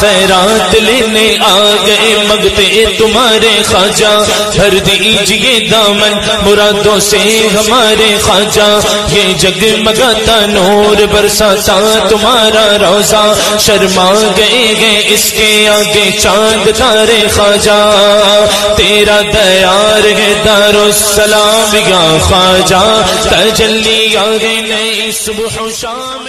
خیرات لینے آ گئے مگتے تمہارے خواجہ۔ بھر دیجیے دامن مرادوں سے ہمارے خواجہ۔ یہ جگ مگاتا نور برساتا تمہارا روزہ۔ شرما گئے گئے اس کے آگے چاند تارے خواجہ۔ تیرا دیار ہے دار السلام یا خواجہ۔ تجلی آگے نئی صبح و شام